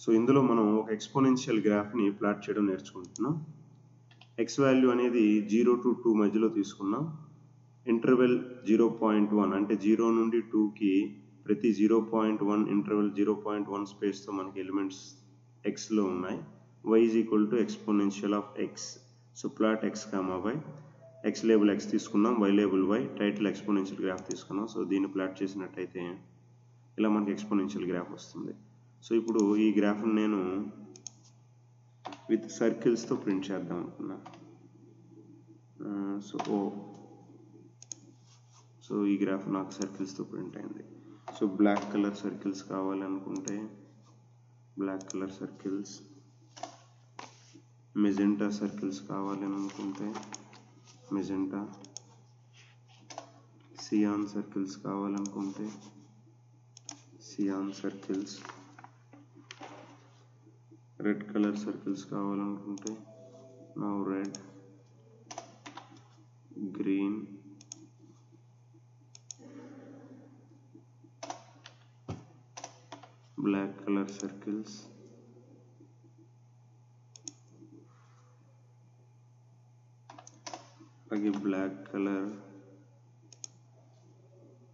So ఇందులో మనం ఒక ఎక్స్పోనెన్షియల్ గ్రాఫ్ని ప్లాట్ చేయడం నేర్చుకుంటున్నాం. ఎక్స్ వాల్యూ అనేది జీరో టు టూ మధ్యలో తీసుకున్నాం. ఇంటర్వెల్ జీరో పాయింట్ వన్ అంటే జీరో నుండి టూకి ప్రతి zero point one interval zero point one స్పేస్తో మనకి ఎలిమెంట్స్ ఎక్స్లో ఉన్నాయి. Y is equal to exponential of x so plot x comma y x label x తీసుకున్నాం y label y title exponential graph తీసుకున్నాం. So దీన్ని plot చేసినట్టయితే ఇలా మనకి exponential graph వస్తుంది. సో ఇప్పుడు ఈ గ్రాఫ్ని నేను విత్ సర్కిల్స్తో ప్రింట్ చేద్దాం అనుకున్నా. So o. సో ఈ గ్రాఫ్ నాకు సర్కిల్స్తో ప్రింట్ అయింది. సో బ్లాక్ కలర్ సర్కిల్స్ కావాలనుకుంటే black colour circles magenta circles కావాలని అనుకుంటే మెజెంటా సియాన్ సర్కిల్స్ కావాలనుకుంటే cyan circles red colour circles కావాలనుకుంటే నా red green black colour circles అలాగే బ్లాక్ కలర్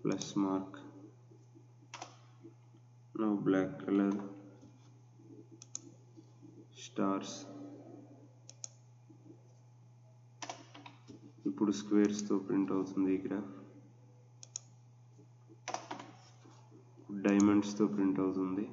ప్లస్ మార్క్ నా బ్లాక్ కలర్ స్టార్స్. ఇప్పుడు స్క్వేర్స్తో ప్రింట్ అవుతుంది ఈ గ్రాఫ్. డైమండ్స్తో ప్రింట్ అవుతుంది.